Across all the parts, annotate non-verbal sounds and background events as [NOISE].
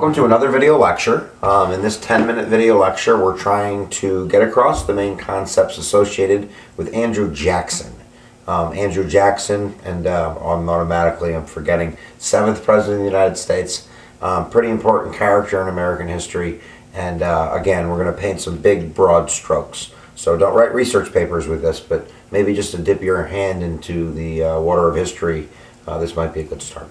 Welcome to another video lecture. Um, in this 10 minute video lecture, we're trying to get across the main concepts associated with Andrew Jackson. Um, Andrew Jackson, and uh, automatically I'm forgetting, seventh president of the United States. Um, pretty important character in American history. And uh, again, we're going to paint some big, broad strokes. So don't write research papers with this, but maybe just to dip your hand into the uh, water of history, uh, this might be a good start.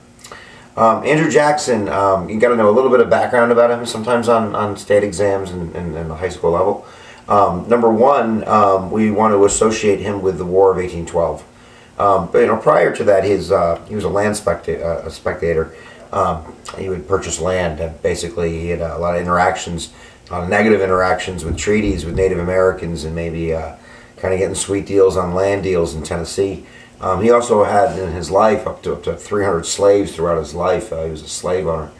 Um, Andrew Jackson, um, you got to know a little bit of background about him sometimes on, on state exams and, and, and the high school level. Um, number one, um, we want to associate him with the War of 1812. Um, but you know, prior to that, his uh, he was a land specta- uh, a spectator. Um, he would purchase land, and basically he had a lot of interactions, a lot of negative interactions with treaties with Native Americans, and maybe uh, kind of getting sweet deals on land deals in Tennessee. Um, he also had in his life up to, up to 300 slaves throughout his life. Uh, he was a slave owner.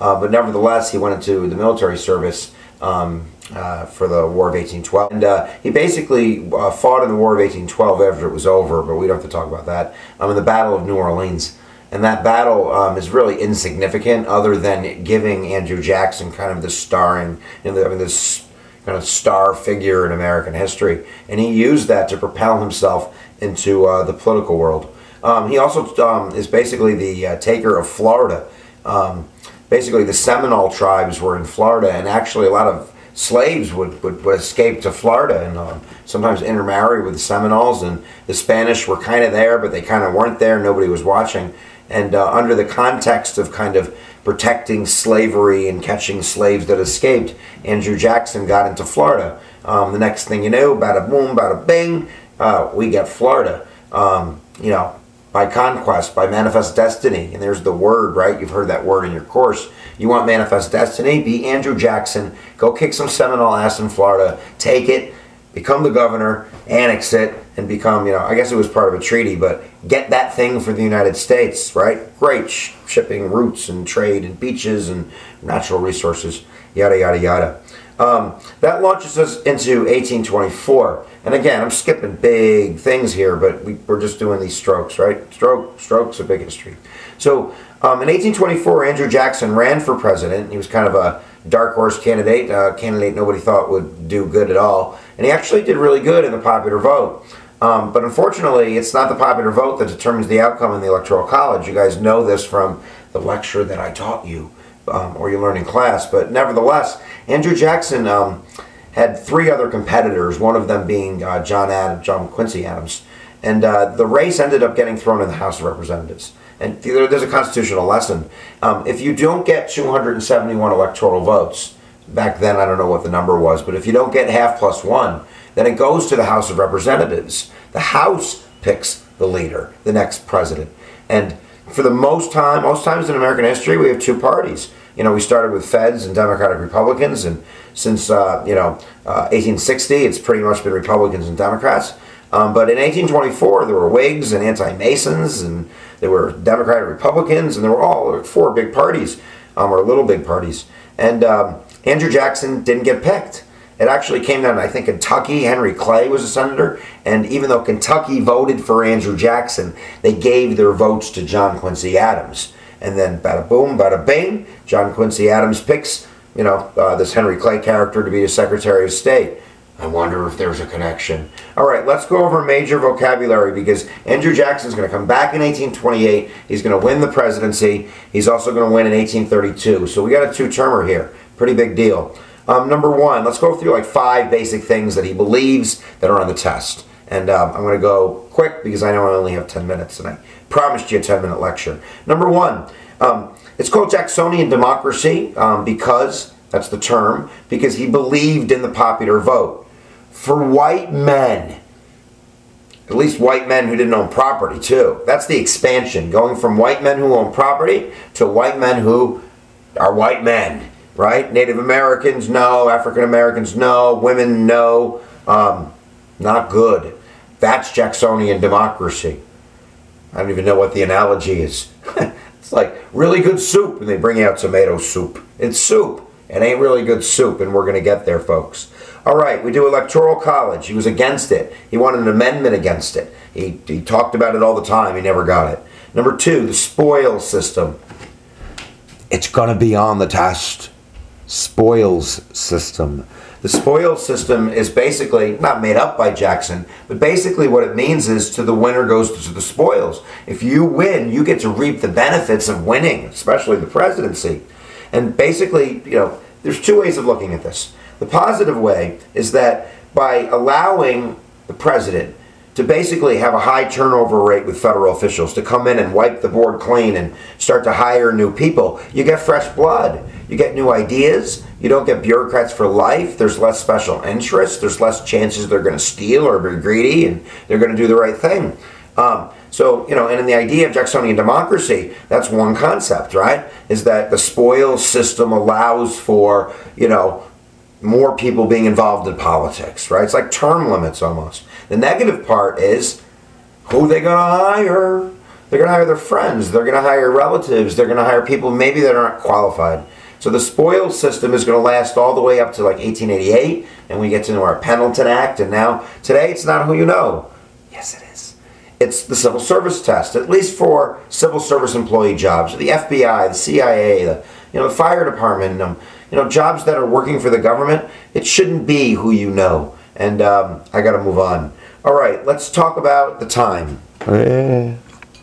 Uh, but nevertheless, he went into the military service um, uh, for the War of 1812. And uh, he basically uh, fought in the War of 1812 after it was over, but we don't have to talk about that, um, in the Battle of New Orleans. And that battle um, is really insignificant other than giving Andrew Jackson kind of the starring, you know, I mean, this kind of star figure in American history. And he used that to propel himself into uh, the political world. Um, he also um, is basically the uh, taker of Florida. Um, basically, the Seminole tribes were in Florida, and actually, a lot of slaves would, would, would escape to Florida and um, sometimes intermarry with the Seminoles. And the Spanish were kind of there, but they kind of weren't there. Nobody was watching. And uh, under the context of kind of protecting slavery and catching slaves that escaped, Andrew Jackson got into Florida. Um, the next thing you know, bada boom, bada bing, uh, we get Florida. Um, you know, by conquest, by manifest destiny. And there's the word, right? You've heard that word in your course. You want manifest destiny? Be Andrew Jackson. Go kick some Seminole ass in Florida. Take it. Become the governor. Annex it. And become, you know, I guess it was part of a treaty, but get that thing for the United States, right? Great. Shipping routes and trade and beaches and natural resources, yada, yada, yada. Um, that launches us into 1824. And again, I'm skipping big things here, but we, are just doing these strokes, right? Stroke, strokes, of big history. So um, in 1824, Andrew Jackson ran for president. He was kind of a dark horse candidate, a candidate nobody thought would do good at all. And he actually did really good in the popular vote. Um, but unfortunately, it's not the popular vote that determines the outcome in the Electoral College. You guys know this from the lecture that I taught you, um, or you learn in class. But nevertheless, Andrew Jackson um, had three other competitors, one of them being uh, John Adams, John Quincy Adams. And uh, the race ended up getting thrown in the House of Representatives. And there's a constitutional lesson. Um, if you don't get 271 electoral votes, back then I don't know what the number was, but if you don't get half plus one, then it goes to the House of Representatives. The House picks the leader, the next president. And for the most time, most times in American history, we have two parties. You know, we started with Feds and Democratic Republicans, and since, uh, you know, uh, 1860, it's pretty much been Republicans and Democrats. Um, but in 1824, there were Whigs and anti-Masons, and there were Democratic Republicans, and there were all four big parties, um, or little big parties. And um, Andrew Jackson didn't get picked. It actually came down, I think, Kentucky. Henry Clay was a senator. And even though Kentucky voted for Andrew Jackson, they gave their votes to John Quincy Adams. And then bada boom, bada bing, John Quincy Adams picks, you know, uh, this Henry Clay character to be the Secretary of State. I wonder if there's a connection. All right, let's go over major vocabulary because Andrew Jackson's going to come back in 1828. He's going to win the presidency. He's also going to win in 1832. So we got a two-termer here. Pretty big deal. Um, number one, let's go through like five basic things that he believes that are on the test. And um, I'm going to go quick because I know I only have 10 minutes and I promised you a 10 minute lecture. Number one, um, it's called Jacksonian democracy um, because, that's the term, because he believed in the popular vote. For white men, at least white men who didn't own property too. That's the expansion, going from white men who own property to white men who are white men right? Native Americans, no. African Americans, no. Women, no. Um, not good. That's Jacksonian democracy. I don't even know what the analogy is. [LAUGHS] it's like really good soup, and they bring out tomato soup. It's soup. It ain't really good soup, and we're going to get there, folks. All right, we do electoral college. He was against it. He wanted an amendment against it. He, he talked about it all the time. He never got it. Number two, the spoil system. it's going to be on the test. Spoils system. The spoils system is basically not made up by Jackson, but basically what it means is to the winner goes to the spoils. If you win, you get to reap the benefits of winning, especially the presidency. And basically, you know, there's two ways of looking at this. The positive way is that by allowing the president to basically have a high turnover rate with federal officials, to come in and wipe the board clean and start to hire new people. You get fresh blood. You get new ideas. You don't get bureaucrats for life. There's less special interest. There's less chances they're going to steal or be greedy and they're going to do the right thing. Um, so, you know, and in the idea of Jacksonian democracy, that's one concept, right? Is that the spoils system allows for, you know, more people being involved in politics, right? It's like term limits almost. The negative part is who they going to hire. They're going to hire their friends. They're going to hire relatives. They're going to hire people maybe that aren't qualified. So the spoils system is going to last all the way up to like 1888, and we get to know our Pendleton Act, and now today it's not who you know. Yes, it is. It's the civil service test, at least for civil service employee jobs, the FBI, the CIA, the you know the fire department, um, you know jobs that are working for the government. It shouldn't be who you know, and um, I got to move on. All right, let's talk about the time.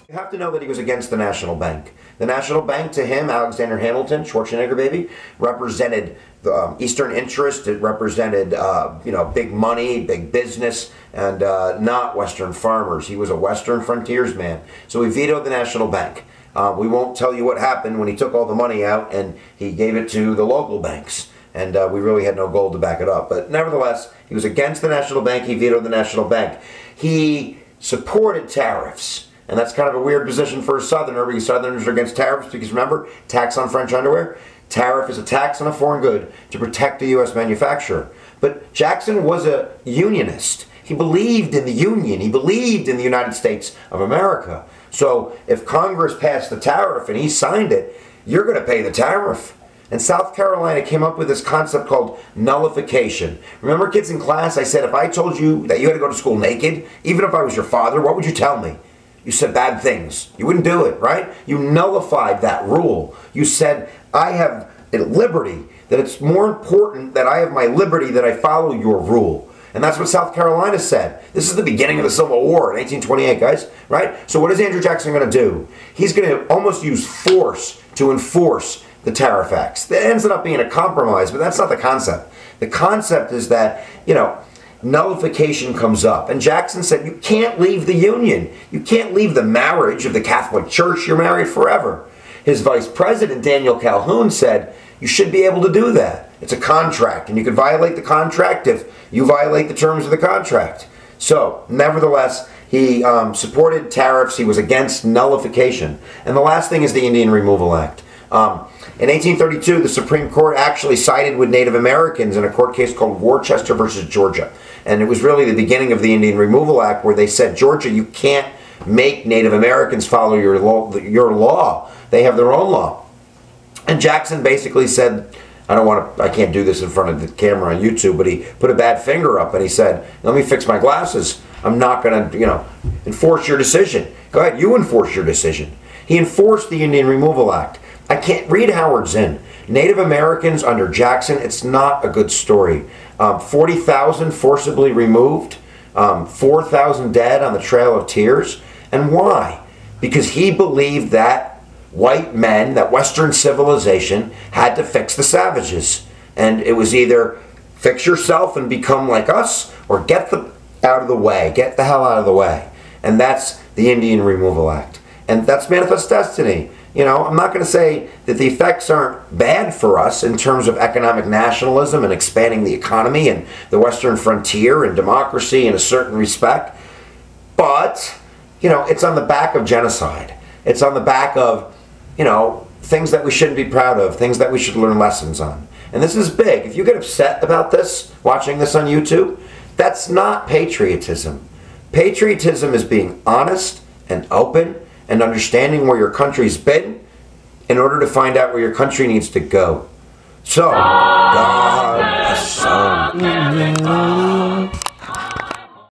You have to know that he was against the National Bank. The National Bank, to him, Alexander Hamilton, Schwarzenegger baby, represented the um, Eastern interest. It represented, uh, you know, big money, big business, and uh, not Western farmers. He was a Western frontiersman. So he vetoed the National Bank. Uh, we won't tell you what happened when he took all the money out and he gave it to the local banks. And uh, we really had no gold to back it up. But nevertheless, he was against the National Bank. He vetoed the National Bank. He supported tariffs. And that's kind of a weird position for a Southerner because Southerners are against tariffs because remember, tax on French underwear? Tariff is a tax on a foreign good to protect the U.S. manufacturer. But Jackson was a unionist. He believed in the Union. He believed in the United States of America. So if Congress passed the tariff and he signed it, you're going to pay the tariff. And South Carolina came up with this concept called nullification. Remember, kids in class, I said if I told you that you had to go to school naked, even if I was your father, what would you tell me? You said bad things. You wouldn't do it, right? You nullified that rule. You said, I have a liberty, that it's more important that I have my liberty that I follow your rule. And that's what South Carolina said. This is the beginning of the Civil War in 1828, guys, right? So what is Andrew Jackson going to do? He's going to almost use force to enforce the Tariff Acts. That ends up being a compromise, but that's not the concept. The concept is that, you know, nullification comes up. And Jackson said, You can't leave the Union. You can't leave the marriage of the Catholic Church. You're married forever. His vice president, Daniel Calhoun, said, You should be able to do that. It's a contract, and you can violate the contract if you violate the terms of the contract. So, nevertheless, he um, supported tariffs. He was against nullification. And the last thing is the Indian Removal Act. Um, in 1832, the Supreme Court actually sided with Native Americans in a court case called Worcester versus Georgia. And it was really the beginning of the Indian Removal Act where they said, Georgia, you can't make Native Americans follow your your law. They have their own law. And Jackson basically said, I don't want to, I can't do this in front of the camera on YouTube, but he put a bad finger up and he said, let me fix my glasses. I'm not going to, you know, enforce your decision. Go ahead, you enforce your decision. He enforced the Indian Removal Act. I can't read Howard Zinn. Native Americans under Jackson, it's not a good story. Um, 40,000 forcibly removed, um, 4,000 dead on the Trail of Tears. And why? Because he believed that white men, that Western civilization, had to fix the savages. And it was either fix yourself and become like us, or get the out of the way, get the hell out of the way. And that's the Indian Removal Act. And that's manifest destiny. You know, I'm not going to say that the effects aren't bad for us in terms of economic nationalism and expanding the economy and the Western frontier and democracy in a certain respect. But, you know, it's on the back of genocide. It's on the back of, you know, things that we shouldn't be proud of, things that we should learn lessons on. And this is big. If you get upset about this, watching this on YouTube, that's not patriotism. Patriotism is being honest and open and understanding where your country's been in order to find out where your country needs to go. So, God